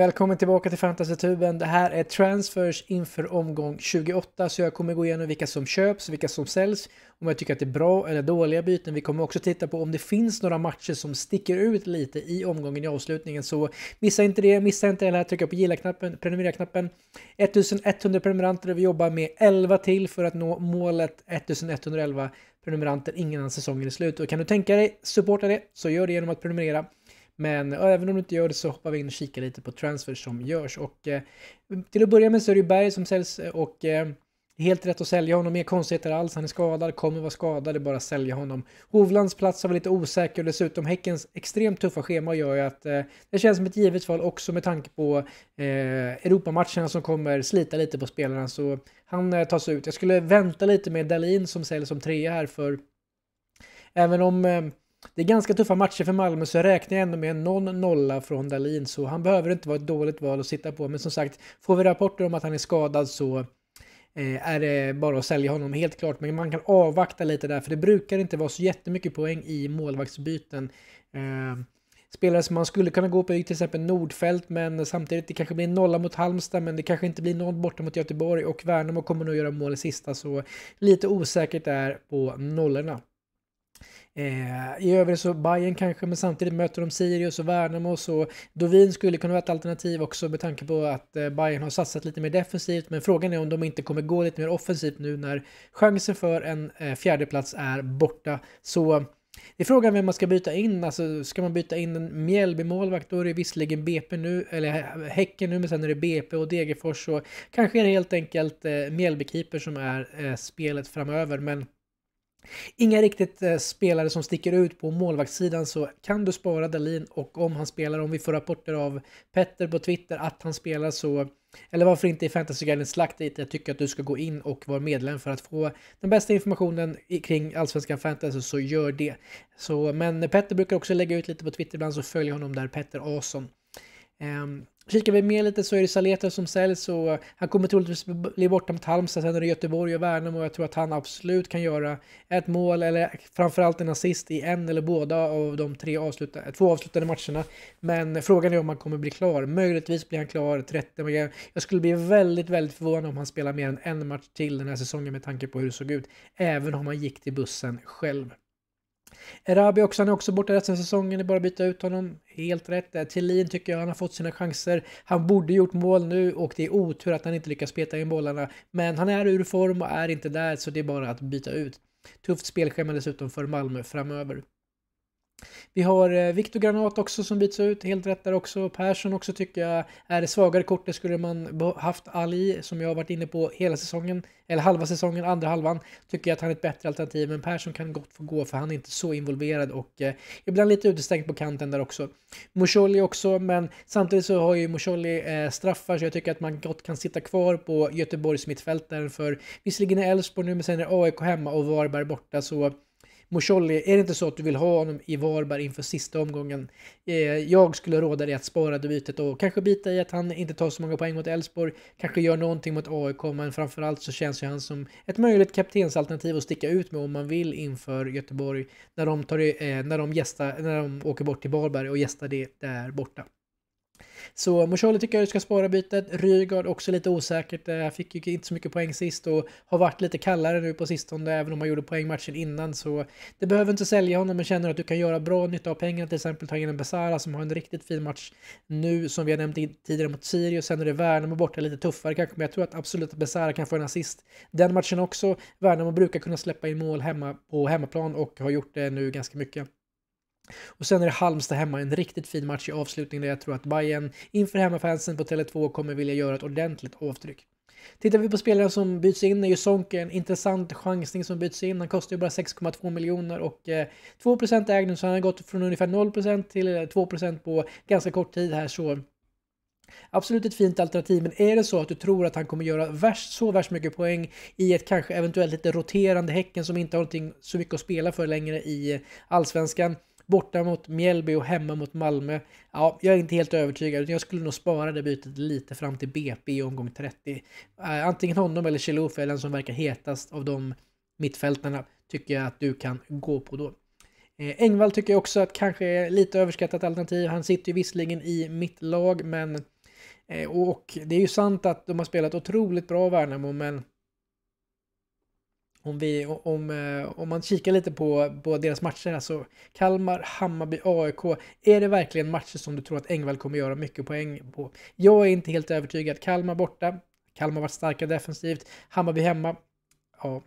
Välkommen tillbaka till Fantasytuben. Det här är transfers inför omgång 28 så jag kommer gå igenom vilka som köps, vilka som säljs, om jag tycker att det är bra eller dåliga byten. Vi kommer också titta på om det finns några matcher som sticker ut lite i omgången i avslutningen. Så missa inte det, missa inte heller att trycka på gilla-knappen, prenumerera-knappen. 1100 prenumeranter och vi jobbar med 11 till för att nå målet 1111 prenumeranter innan säsongen är slut. Och kan du tänka dig supporta det så gör det genom att prenumerera. Men även om du inte gör det så hoppar vi in och kikar lite på transfers som görs. Och eh, till att börja med så är det ju Berg som säljs eh, och eh, helt rätt att sälja honom. Inga konstigheter alls. Han är skadad, kommer vara skadad, det är bara att sälja honom. Hovlands plats var lite osäker och dessutom Häckens extremt tuffa schema gör ju att eh, det känns som ett givet val också med tanke på eh, Europamatcherna som kommer slita lite på spelarna. Så han eh, tas ut. Jag skulle vänta lite med Dalin som säljs som trea här för även om eh, det är ganska tuffa matcher för Malmö så jag räknar ändå med någon nolla från Dalin så han behöver inte vara ett dåligt val att sitta på. Men som sagt, får vi rapporter om att han är skadad så eh, är det bara att sälja honom helt klart. Men man kan avvakta lite där för det brukar inte vara så jättemycket poäng i målvaktsbyten. Eh, spelare som man skulle kunna gå på till exempel Nordfält men samtidigt det kanske blir en nolla mot Halmstad men det kanske inte blir någon borta mot Göteborg och Värnamo kommer nog göra mål i sista så lite osäkert är på nollorna. Eh, I övrigt så Bayern kanske, men samtidigt möter de Sirius och Värnamo så Dovin skulle kunna vara ett alternativ också med tanke på att eh, Bayern har satsat lite mer defensivt. Men frågan är om de inte kommer gå lite mer offensivt nu när chansen för en eh, fjärdeplats är borta. Så det är frågan vem man ska byta in. Alltså, ska man byta in en Mjällby-målvakt då är det visserligen BP nu, eller Häcken nu, men sen är det BP och Degerfors. Så kanske är det helt enkelt eh, Mjällby-keeper som är eh, spelet framöver. Men Inga riktigt eh, spelare som sticker ut på målvaktssidan så kan du spara Dalin och om han spelar, om vi får rapporter av Petter på Twitter att han spelar så, eller varför inte i Fantasyguiden slakt dit, jag tycker att du ska gå in och vara medlem för att få den bästa informationen kring Allsvenskan Fantasy så gör det. Så, men Petter brukar också lägga ut lite på Twitter ibland så följ honom där, Petter Ason. Um, ehm, Kikar vi mer lite så är det Saleta som säljs och han kommer troligtvis bli borta mot Halmstad, sen är det Göteborg och Värnamo och jag tror att han absolut kan göra ett mål eller framförallt en assist i en eller båda av de tre avsluta, två avslutade matcherna. Men frågan är om han kommer bli klar. Möjligtvis blir han klar 30, men jag, jag skulle bli väldigt, väldigt förvånad om han spelar mer än en match till den här säsongen med tanke på hur det såg ut. Även om han gick till bussen själv. Erabi också, han är också borta resten av säsongen, det är bara att byta ut honom. Helt rätt. Tillin tycker jag han har fått sina chanser. Han borde gjort mål nu och det är otur att han inte lyckas peta in bollarna. Men han är ur form och är inte där så det är bara att byta ut. Tufft spelschema dessutom för Malmö framöver. Vi har eh, Viktor Granat också som byts ut, helt rätt där också. Persson också tycker jag är det svagare kortet skulle man haft Ali som jag har varit inne på hela säsongen, eller halva säsongen, andra halvan. Tycker jag att han är ett bättre alternativ, men Persson kan gott få gå för han är inte så involverad och eh, ibland lite utestängd på kanten där också. Musholi också, men samtidigt så har ju Musholi eh, straffar så jag tycker att man gott kan sitta kvar på Göteborgs mittfältaren för visserligen är Elfsborg nu men sen är AIK hemma och Varberg borta så Mosholli, är det inte så att du vill ha honom i Varberg inför sista omgången? Eh, jag skulle råda dig att spara debutet och kanske bita i att han inte tar så många poäng mot Elfsborg, kanske gör någonting mot AIK, men framförallt så känns ju han som ett möjligt kaptensalternativ att sticka ut med om man vill inför Göteborg när de, tar, eh, när de, gästar, när de åker bort till Varberg och gästar det där borta. Så Musholi tycker jag ska spara bytet. Rygaard också lite osäkert. Han fick ju inte så mycket poäng sist och har varit lite kallare nu på sistone även om han gjorde poäng matchen innan. Så det behöver inte sälja honom men känner att du kan göra bra nytta av pengarna. Till exempel ta in en Besara som har en riktigt fin match nu som vi har nämnt tidigare mot Sirius. Sen är det Värnamo borta lite tuffare kanske men jag tror att absolut att Besara kan få en assist den matchen också. Värnamo brukar kunna släppa in mål hemma på hemmaplan och har gjort det nu ganska mycket. Och sen är det Halmstad hemma, en riktigt fin match i avslutningen där jag tror att Bayern inför hemmafansen på Tele2 kommer vilja göra ett ordentligt avtryck. Tittar vi på spelare som byts in är ju Sonke en intressant chansning som byts in. Han kostar ju bara 6,2 miljoner och eh, 2% ägd så han har gått från ungefär 0% till eh, 2% på ganska kort tid här så Absolut ett fint alternativ, men är det så att du tror att han kommer göra värst, så värst mycket poäng i ett kanske eventuellt lite roterande Häcken som inte har någonting så mycket att spela för längre i eh, Allsvenskan Borta mot Mjällby och hemma mot Malmö. Ja, jag är inte helt övertygad. Jag skulle nog spara det bytet lite fram till BP i omgång 30. Eh, antingen honom eller Chilufya, den som verkar hetast av de mittfältarna tycker jag att du kan gå på då. Eh, Engvall tycker jag också att kanske är lite överskattat alternativ. Han sitter ju visserligen i mitt lag, men eh, och det är ju sant att de har spelat otroligt bra Värnamo, men om, vi, om, eh, om man kikar lite på, på deras matcher, alltså Kalmar, Hammarby, AIK. Är det verkligen matcher som du tror att Engvall kommer göra mycket poäng på? Jag är inte helt övertygad. Kalmar borta. Kalmar har varit starka defensivt. Hammarby hemma. Ja,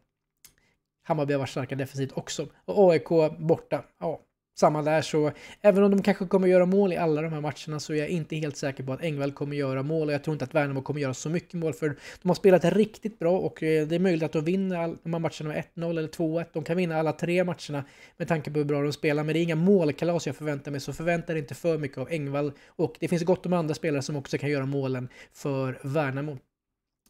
Hammarby har varit starka defensivt också. Och AIK borta. Ja, samma där så även om de kanske kommer göra mål i alla de här matcherna så är jag inte helt säker på att Engvall kommer göra mål och jag tror inte att Värnamo kommer göra så mycket mål för de har spelat riktigt bra och eh, det är möjligt att de vinner all, de här matcherna med 1-0 eller 2-1. De kan vinna alla tre matcherna med tanke på hur bra de spelar men det är inga målkalas jag förväntar mig så förvänta dig inte för mycket av Engvall och det finns gott om andra spelare som också kan göra målen för Värnamo.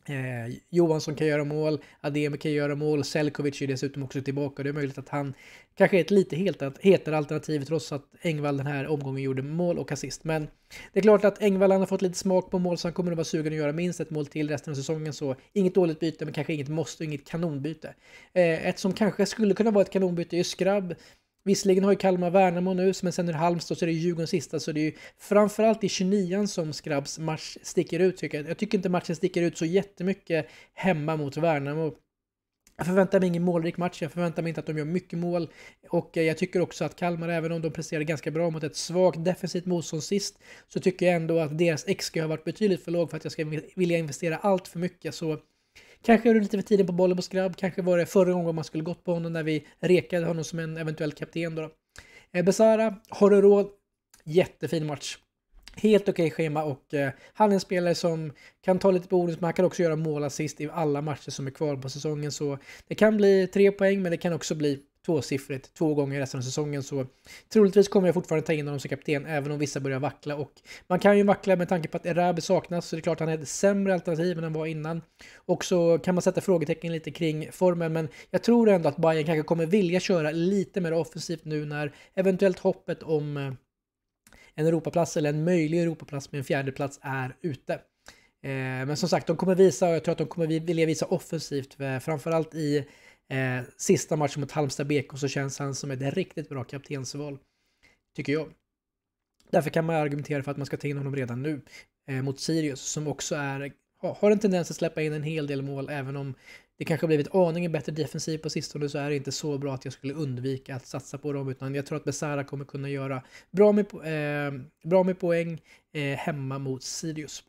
Eh, Johansson kan göra mål, Ademi kan göra mål, Selkovic är dessutom också tillbaka. Det är möjligt att han kanske är ett lite hetare alternativ trots att Engvall den här omgången gjorde mål och assist. Men det är klart att Engvall har fått lite smak på mål så han kommer att vara sugen att göra minst ett mål till resten av säsongen. Så inget dåligt byte men kanske inget måste och inget kanonbyte. Eh, ett som kanske skulle kunna vara ett kanonbyte är Skrabb Visserligen har ju Kalmar Värnamo nu, men sen är det Halmstad så är det Djurgården sista. Så det är ju framförallt i 29 som Skrabbs match sticker ut tycker jag. Jag tycker inte matchen sticker ut så jättemycket hemma mot Värnamo. Jag förväntar mig ingen målrik match, jag förväntar mig inte att de gör mycket mål. Och eh, jag tycker också att Kalmar, även om de presterade ganska bra mot ett svagt defensivt motstånd sist, så tycker jag ändå att deras XG har varit betydligt för låg för att jag ska vilja investera allt för mycket. Så Kanske är du lite för tidigt på bollen på Skrabb. Kanske var det förra gången man skulle gått på honom när vi rekade honom som en eventuell kapten. Då. Eh, Besara, har du råd? Jättefin match. Helt okej okay schema och eh, han är en spelare som kan ta lite bonus men han kan också göra målassist i alla matcher som är kvar på säsongen. Så det kan bli tre poäng men det kan också bli tvåsiffrigt två gånger resten av säsongen så troligtvis kommer jag fortfarande ta in honom som kapten även om vissa börjar vackla och man kan ju vackla med tanke på att Erabi saknas så det är klart att han är ett sämre alternativ än han var innan. Och så kan man sätta frågetecken lite kring formen men jag tror ändå att Bayern kanske kommer vilja köra lite mer offensivt nu när eventuellt hoppet om eh, en Europaplats eller en möjlig Europaplats med en fjärdeplats är ute. Eh, men som sagt, de kommer visa och jag tror att de kommer vilja visa offensivt, eh, framförallt i Eh, sista matchen mot Halmstad BK så känns han som ett riktigt bra kaptensval. Tycker jag. Därför kan man argumentera för att man ska ta in honom redan nu eh, mot Sirius som också är, har en tendens att släppa in en hel del mål även om det kanske har blivit aningen bättre defensiv på sistone så är det inte så bra att jag skulle undvika att satsa på dem utan jag tror att Besara kommer kunna göra bra med, eh, bra med poäng eh, hemma mot Sirius.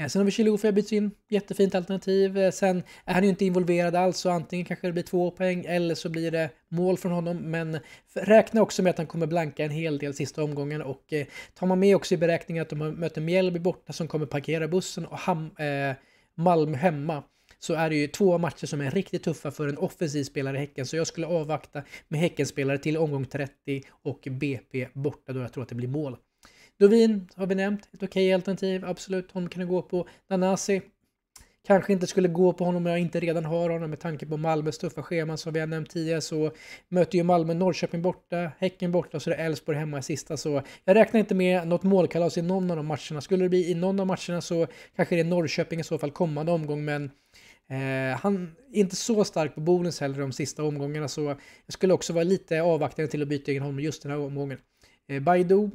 Eh, sen har vi Chilufya byts in, jättefint alternativ. Eh, sen är han ju inte involverad alls, så antingen kanske det blir två poäng eller så blir det mål från honom. Men räkna också med att han kommer blanka en hel del sista omgången och eh, tar man med också i beräkningen att de möter Mjällby borta som kommer parkera bussen och ham, eh, Malmö hemma så är det ju två matcher som är riktigt tuffa för en offensiv spelare i Häcken. Så jag skulle avvakta med Häckenspelare till omgång 30 och BP borta då jag tror att det blir mål. Dovin har vi nämnt, ett okej okay alternativ, absolut. Honom kan du gå på. Nanasi, kanske inte skulle gå på honom om jag inte redan har honom med tanke på Malmös tuffa schema som vi har nämnt tidigare så möter ju Malmö Norrköping borta, Häcken borta och så är det Elfsborg hemma i sista så jag räknar inte med något målkalas i någon av de matcherna. Skulle det bli i någon av matcherna så kanske det är Norrköping i så fall kommande omgång men Eh, han är inte så stark på bonus heller de sista omgångarna så jag skulle också vara lite avvaktande till att byta in honom just den här omgången. Eh, Baidu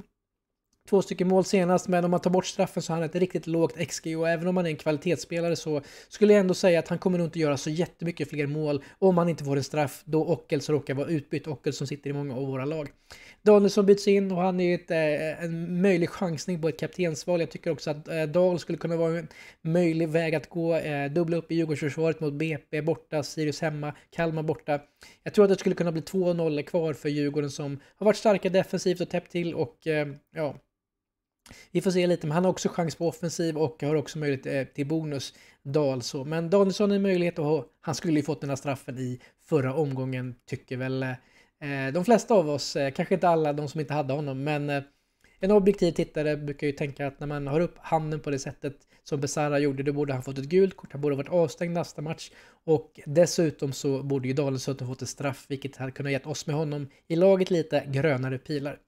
två stycken mål senast, men om man tar bort straffen så har han ett riktigt lågt XG och även om han är en kvalitetsspelare så skulle jag ändå säga att han kommer nog inte göra så jättemycket fler mål om han inte får en straff då Ockels råkar vara utbytt, Ockels som sitter i många av våra lag. Danielsson byts in och han är ett, eh, en möjlig chansning på ett kaptensval. Jag tycker också att eh, Dahl skulle kunna vara en möjlig väg att gå. Eh, dubbla upp i Djurgårdsförsvaret mot BP borta, Sirius hemma, Kalmar borta. Jag tror att det skulle kunna bli 2-0 kvar för Djurgården som har varit starka defensivt och täppt till och ja, vi får se lite, men han har också chans på offensiv och har också möjlighet eh, till bonus. Dahl så. Men Danielsson är en möjlighet att ha. Han skulle ju fått den här straffen i förra omgången, tycker väl eh, eh, de flesta av oss, eh, kanske inte alla de som inte hade honom, men eh, en objektiv tittare brukar ju tänka att när man har upp handen på det sättet som Besara gjorde, då borde han fått ett gult kort, han borde varit avstängd nästa match. Och dessutom så borde ju Danielsson ha fått ett straff, vilket hade kunnat gett oss med honom i laget lite grönare pilar.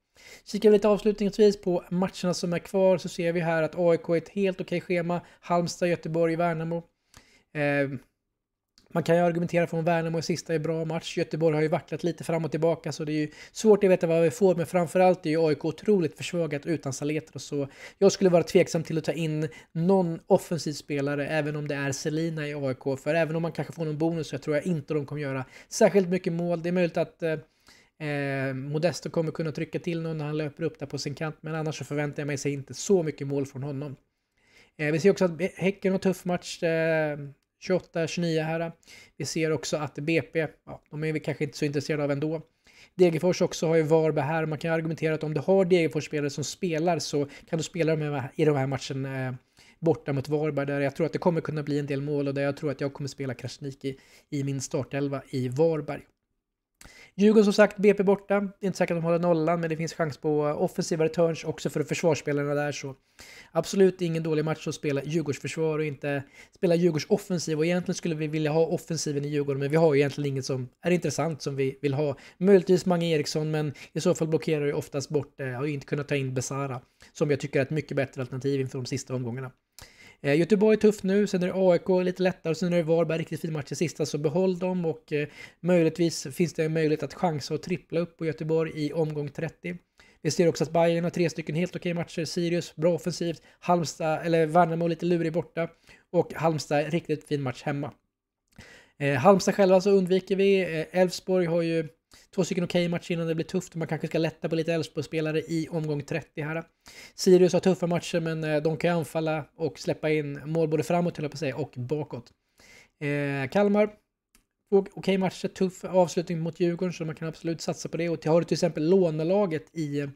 Kikar vi lite avslutningsvis på matcherna som är kvar så ser vi här att AIK är ett helt okej schema. Halmstad, Göteborg, Värnamo. Eh, Man kan ju argumentera för om Värnamo i sista är bra match. Göteborg har ju vacklat lite fram och tillbaka så det är ju svårt att veta vad vi får. Men framförallt är ju AIK otroligt försvagat utan Saletros. Så jag skulle vara tveksam till att ta in någon offensiv spelare även om det är Selina i AIK. För även om man kanske får någon bonus så tror jag inte de kommer göra särskilt mycket mål. Det är möjligt att eh, eh, Modesto kommer kunna trycka till någon när han löper upp där på sin kant, men annars så förväntar jag mig sig inte så mycket mål från honom. Eh, vi ser också att Häcken har tuff match, eh, 28-29 här. Vi ser också att BP, ja, de är vi kanske inte så intresserade av ändå. Degerfors också har ju Varberg här. Man kan argumentera att om du har Degerfors-spelare som spelar så kan du spela dem i de här matchen eh, borta mot Varberg där jag tror att det kommer kunna bli en del mål och där jag tror att jag kommer spela Krasniqi i min startelva i Varberg. Djurgården som sagt, BP borta. Det är inte säkert att de håller nollan, men det finns chans på eh, offensiva returns också för försvarsspelarna där. Så absolut ingen dålig match att spela Djurgårdsförsvar och inte spela Djurgårds offensiv. Och egentligen skulle vi vilja ha offensiven i Djurgården, men vi har ju egentligen inget som är intressant som vi vill ha. Möjligtvis Mange Eriksson, men i så fall blockerar ju oftast bort eh, det. Har ju inte kunnat ta in Besara, som jag tycker är ett mycket bättre alternativ inför de sista omgångarna. Eh, Göteborg är tufft nu, sen är det AIK lite lättare och sen är det Varberg riktigt fin match i sista så behåll dem och eh, möjligtvis finns det en möjlighet att chansa och trippla upp på Göteborg i omgång 30. Vi ser också att Bayern har tre stycken helt okej matcher. Sirius, bra offensivt. Halmstad, eller Värnamo lite lurig borta. Och Halmstad, riktigt fin match hemma. Eh, Halmstad själva så undviker vi. Eh, Elfsborg har ju Två stycken okej okay matcher innan det blir tufft. Man kanske ska lätta på lite Elfsborg-spelare i omgång 30 här. Sirius har tuffa matcher men eh, de kan anfalla och släppa in mål både framåt, höll på att säga, och bakåt. Eh, Kalmar, okej okay matcher, tuff avslutning mot Djurgården så man kan absolut satsa på det. Och har du till exempel lånelaget i eh,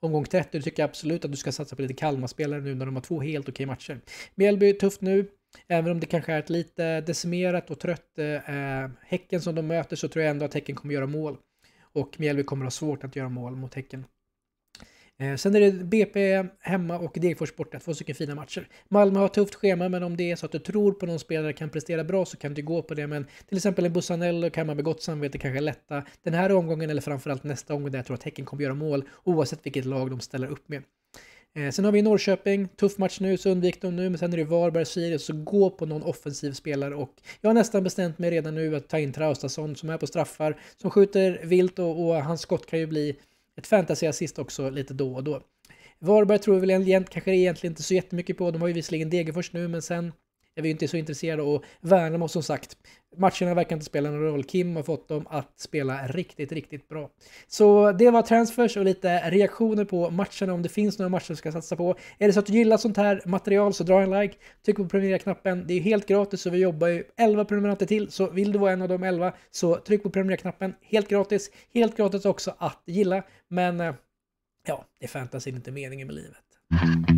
omgång 30, då tycker jag absolut att du ska satsa på lite Kalmar-spelare nu när de har två helt okej okay matcher. Mjällby tufft nu. Även om det kanske är ett lite decimerat och trött eh, Häcken som de möter så tror jag ändå att Häcken kommer göra mål. Och Mjällby kommer ha svårt att göra mål mot Häcken. Eh, sen är det BP hemma och Degerfors borta, två stycken fina matcher. Malmö har tufft schema, men om det är så att du tror på någon spelare kan prestera bra så kan du gå på det. Men till exempel en Bussanello kan man med gott samvete kanske lätta den här omgången eller framförallt nästa omgång där jag tror att Häcken kommer göra mål oavsett vilket lag de ställer upp med. Eh, sen har vi Norrköping, tuff match nu så undvik dem nu, men sen är det Varberg, Sirius, så gå på någon offensiv spelare. Och jag har nästan bestämt mig redan nu att ta in Traustason som är på straffar, som skjuter vilt och, och hans skott kan ju bli ett fantasy-assist också lite då och då. Varberg tror vi väl kanske egentligen inte så jättemycket på, de har ju visserligen Degerfors nu, men sen är vi inte så intresserade och Värnamo som sagt, matcherna verkar inte spela någon roll. Kim har fått dem att spela riktigt, riktigt bra. Så det var transfers och lite reaktioner på matcherna om det finns några matcher du ska satsa på. Är det så att du gillar sånt här material så dra en like, tryck på prenumerera-knappen. Det är helt gratis och vi jobbar ju 11 prenumeranter till så vill du vara en av de 11 så tryck på prenumerera-knappen. Helt gratis. Helt gratis också att gilla men eh, ja, det är fantasy inte meningen med livet.